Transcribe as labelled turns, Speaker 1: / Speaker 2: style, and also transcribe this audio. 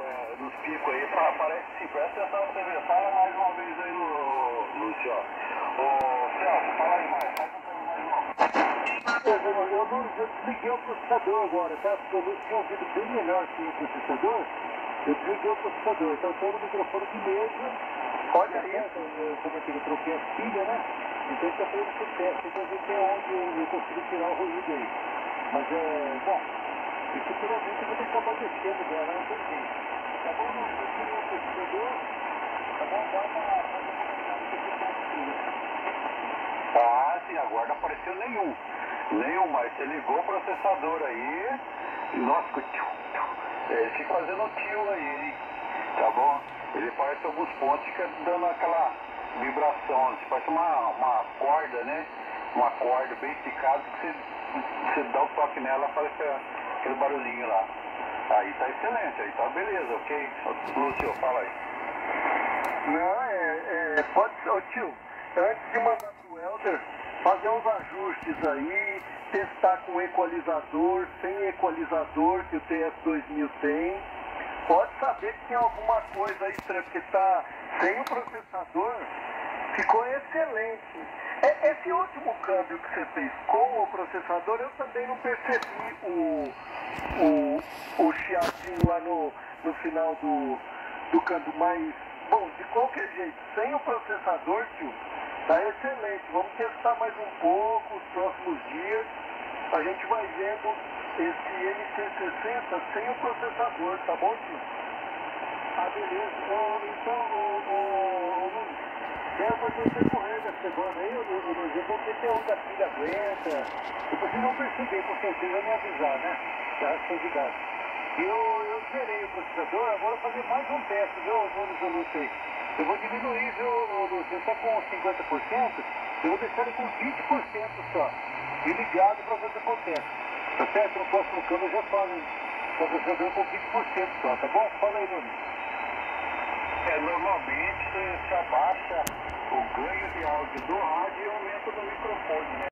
Speaker 1: É, nos picos aí, pra, parece sim, presta atenção pra. Fala mais uma vez aí, no, Lúcio. Ô, Celso, fala aí mais, pouco mais.
Speaker 2: Eu, eu desliguei o processador agora, tá? Porque eu tinha ouvido bem melhor que o processador. Eu desliguei o processador, então estou no microfone de mesa.
Speaker 1: Olha aí.
Speaker 2: Eu comentei que eu troquei a pilha, né? Então está fazendo esse teste para ver até onde eu, eu consigo tirar o ruído aí. Mas é. Bom, que.
Speaker 1: Ah, sim, agora não apareceu nenhum. Nenhum, mas você ligou o processador aí. Nossa, tchu, tchu. Ele fica fazendo tio aí? Tá bom? Ele parece alguns pontos fica dando aquela vibração. Assim, parece uma, uma corda, né? Uma corda bem esticada que você, você dá o toque nela, aparece aquele barulhinho lá. Aí tá excelente, aí tá beleza, ok? Lúcio, fala aí.
Speaker 2: Não, é, é pode ser, tio, antes de mandar pro Helder, fazer uns ajustes aí, testar com equalizador, sem equalizador que o TS2000 tem. Pode saber que tem alguma coisa aí porque tá sem o processador, excelente. É, esse último câmbio que você fez com o processador, eu também não percebi o, o, o chiadinho lá no, no final do, do câmbio, mas, bom, de qualquer jeito, sem o processador, tio, tá excelente. Vamos testar mais um pouco os próximos dias. A gente vai vendo esse MT-60 sem o processador, tá bom, tio? Ah, beleza. Oh, então, o oh, oh, Luiz, quero fazer você correr da semana aí, Luiz, eu vou ver se um da filha aguenta. E vocês vão perceber, com certeza, me avisar, né? Já estou ligado. E eu, eu zerei o processador, agora vou fazer mais um teste, viu, Nunes Lúcio aí. Eu vou diminuir, viu, Lúcio? Eu estou com 50%, eu vou deixar ele com 20% só. E ligado para ver o que acontece. Tá certo? No próximo câmbio eu já falo, hein? Só processador com 20% só, tá bom? Fala aí, Nunes.
Speaker 1: É, normalmente você abaixa ganho de áudio do rádio e aumenta do microfone, né?